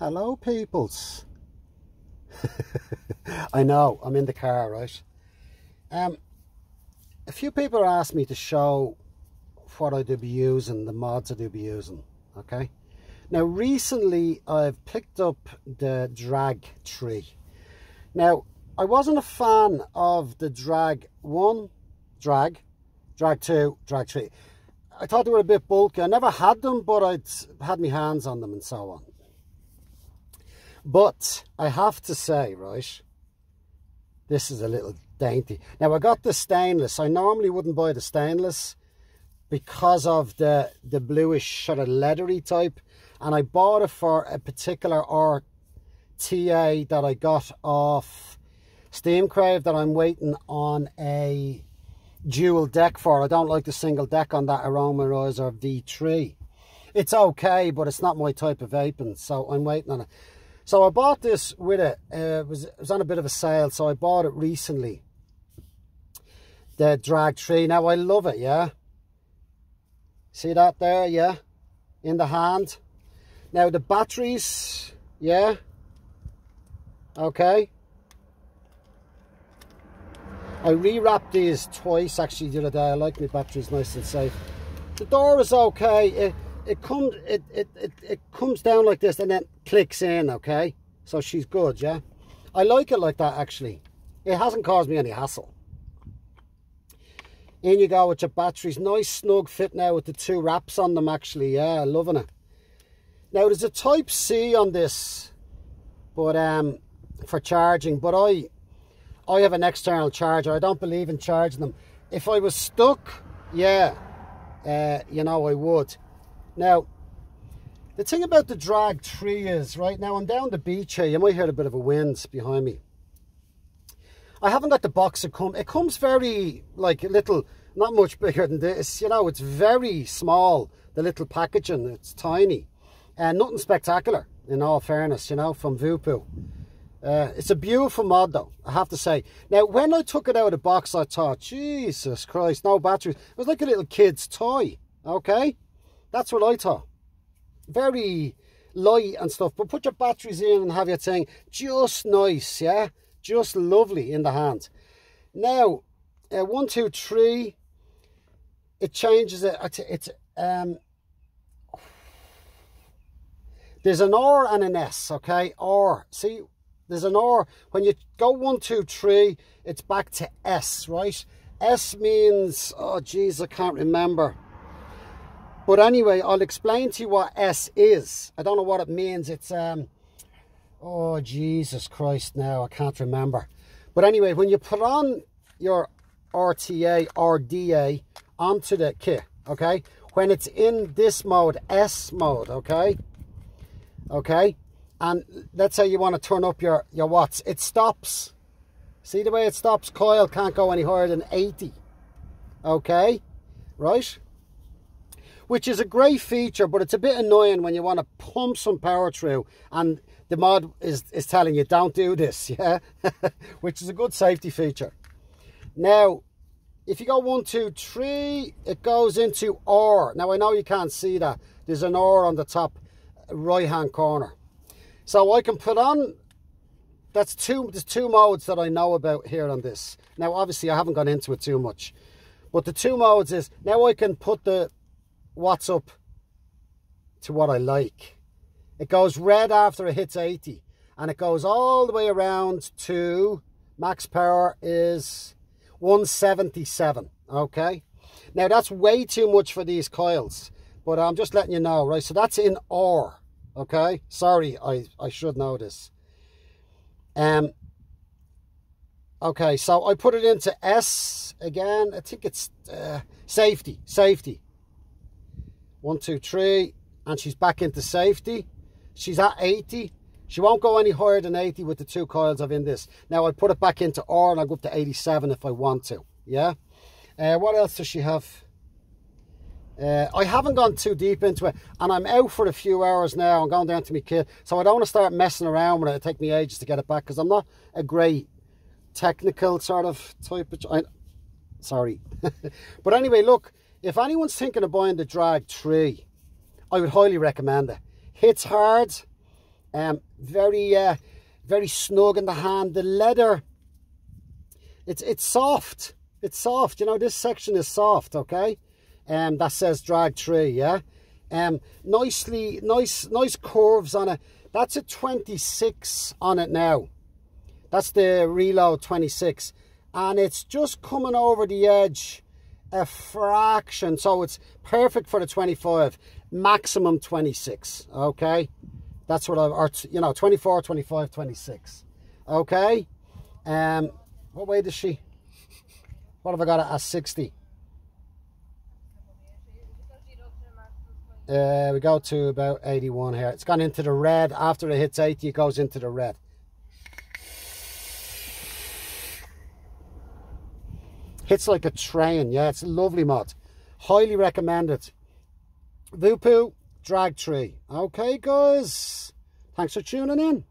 Hello, peoples. I know, I'm in the car, right? Um, a few people asked me to show what I do be using, the mods I do be using, okay? Now, recently I've picked up the drag 3. Now, I wasn't a fan of the drag 1, drag, drag 2, drag 3. I thought they were a bit bulky. I never had them, but I'd had my hands on them and so on. But I have to say, right, this is a little dainty. Now, I got the stainless. I normally wouldn't buy the stainless because of the, the bluish sort of leathery type. And I bought it for a particular RTA that I got off Steam Crave that I'm waiting on a dual deck for. I don't like the single deck on that Aromamizer V3. It's okay, but it's not my type of vaping, so I'm waiting on it. So I bought this with it. Uh, it, was, it was on a bit of a sale, so I bought it recently. The drag 3. Now I love it, yeah. See that there, yeah? In the hand. Now the batteries, yeah. Okay. I rewrapped these twice actually the other day. I like my batteries nice and safe. The door is okay. It, it comes it, it, it, it comes down like this and then clicks in okay? So she's good yeah? I like it like that actually. It hasn't caused me any hassle. In you go with your batteries. Nice snug fit now with the two wraps on them actually. Yeah loving it. Now there's a type C on this but um for charging but I I have an external charger. I don't believe in charging them. If I was stuck yeah uh, you know I would. Now, the thing about the drag 3 is, right now I'm down the beach here, you might hear a bit of a wind behind me. I haven't got the box it come. It comes very, like, a little, not much bigger than this, you know, it's very small, the little packaging, it's tiny. And nothing spectacular, in all fairness, you know, from Voopoo. Uh, it's a beautiful mod though, I have to say. Now, when I took it out of the box, I thought, Jesus Christ, no batteries. It was like a little kid's toy, okay? That's what I thought. Very light and stuff, but put your batteries in and have your thing. Just nice, yeah? Just lovely in the hand. Now, uh, one, two, three, it changes it. It's, um, there's an R and an S, okay? R, see, there's an R. When you go one, two, three, it's back to S, right? S means, oh, geez, I can't remember. But anyway, I'll explain to you what S is. I don't know what it means. It's, um, oh, Jesus Christ now, I can't remember. But anyway, when you put on your RTA, RDA onto the kit, okay? When it's in this mode, S mode, okay? Okay? And let's say you want to turn up your, your watts. It stops. See the way it stops? Coil can't go any higher than 80. Okay? Right? Which is a great feature, but it's a bit annoying when you want to pump some power through and the mod is, is telling you don't do this, yeah? which is a good safety feature. Now, if you go one, two, three, it goes into R. Now, I know you can't see that. There's an R on the top right-hand corner. So I can put on, that's two, there's two modes that I know about here on this. Now, obviously, I haven't gone into it too much. But the two modes is, now I can put the what's up to what I like. It goes red after it hits 80 and it goes all the way around to max power is 177 okay? Now that's way too much for these coils but I'm just letting you know right? So that's in R okay? Sorry I I should know this. Um okay so I put it into S again. I think it's uh, safety safety one, two, three. And she's back into safety. She's at 80. She won't go any higher than 80 with the two coils I've in this. Now I put it back into R and I'll go up to 87 if I want to. Yeah. Uh, what else does she have? Uh, I haven't gone too deep into it and I'm out for a few hours now. I'm going down to my kid. So I don't want to start messing around with it. It'll take me ages to get it back because I'm not a great technical sort of type of... I, sorry. but anyway, look, if anyone's thinking of buying the Drag 3, I would highly recommend it. Hits hard. Um, very, uh, very snug in the hand. The leather, it's it's soft. It's soft. You know, this section is soft, okay? Um, that says drag 3, yeah? Um, nicely, nice, nice curves on it. That's a 26 on it now. That's the reload 26. And it's just coming over the edge a fraction. So it's perfect for the 25. Maximum 26, okay? That's what I, or, you know, 24, 25, 26. Okay? Um, what weight is she? What have I got at 60? Uh, we go to about 81 here. It's gone into the red. After it hits 80, it goes into the red. Hits like a train. Yeah, it's a lovely mod. Highly recommend it. Voopoo Drag 3. Okay, guys. Thanks for tuning in.